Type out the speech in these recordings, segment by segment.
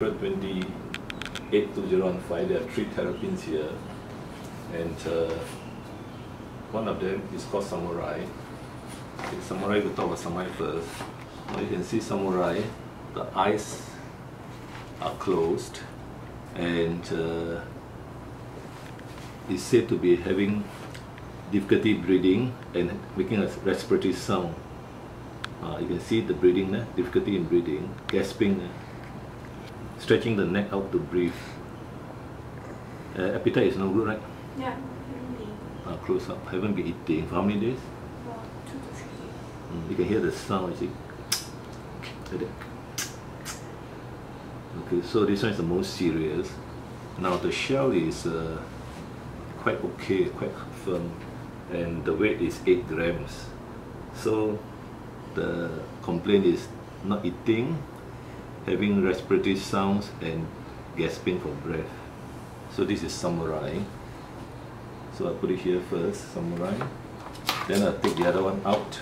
28 2015, there are three terrapins here. And uh, one of them is called Samurai. Okay, samurai, we talk about Samurai first. Now you can see Samurai, the eyes are closed and uh, is said to be having difficulty breathing and making a respiratory sound. Uh, you can see the breathing, uh, difficulty in breathing, gasping. Stretching the neck out to breathe. Uh, appetite is no good, right? Yeah, Uh, close up. Haven't been eating for how many days? for two to three days. Mm, you can hear the sound, you see? Like. Okay, so this one is the most serious. Now the shell is uh, quite okay, quite firm, and the weight is 8 grams. So the complaint is not eating, having respiratory sounds, and gasping for breath. So this is samurai. So I put it here first, samurai. Then I take the other one out.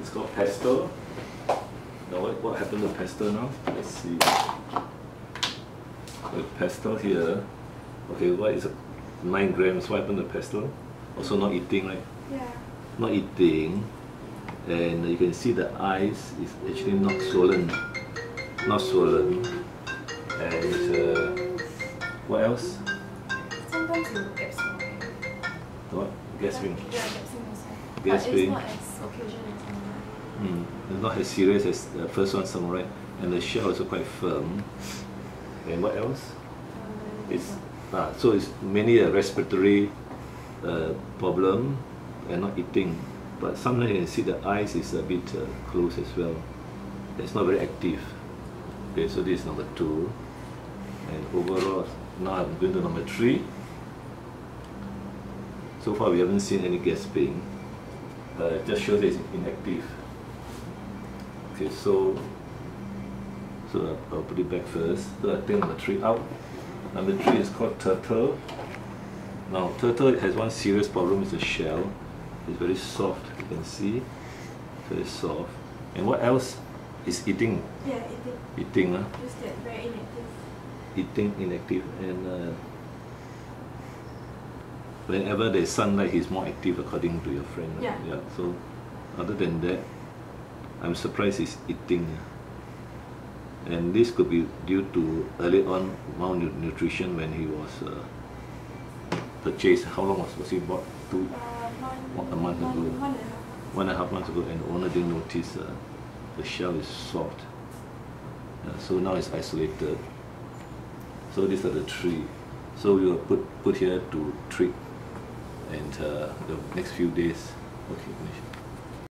It's called Pastel. Now what, what happened to Pastel now? Let's see. The Pastel here. Okay, what is it? 9 grams. What happened to Pastel? Also not eating, right? Yeah. Not eating. And you can see the eyes is actually not swollen. Not swollen. And uh, what else? Sometimes you gasping. What? Gasping. Yeah, gasping also. Gasping. But it's not as occasion as. Mm, it's not as serious as the first one, samurai. And the shell also quite firm. And what else? It's ah, so it's mainly a respiratory uh, problem and not eating. But sometimes you can see the eyes is a bit uh, closed as well. It's not very active. Okay, so this is number two. And overall, now I'm going to number three. So far we haven't seen any gasping. Uh, it just shows it's inactive. Okay, so so I'll, put it back first. So I take number three out. Number three is called turtle. Now turtle has one serious problem with the shell. It's very soft, you can see. Very soft. And what else is eating? Yeah, eating. Eating, uh, Just that very inactive. eating inactive and uh, whenever there's sunlight he's more active according to your friend. Yeah. yeah. So other than that, I'm surprised he's eating. And this could be due to early on malnutrition when he was uh, purchased. How long was, was he bought? Two, Uh, one, a month ago. One and a half months. one and a half months ago, and the owner didn't notice uh, the shell is soft. Uh, so now it's isolated. So these are the three. So we will put put here to treat, and uh, the next few days. Okay, finish.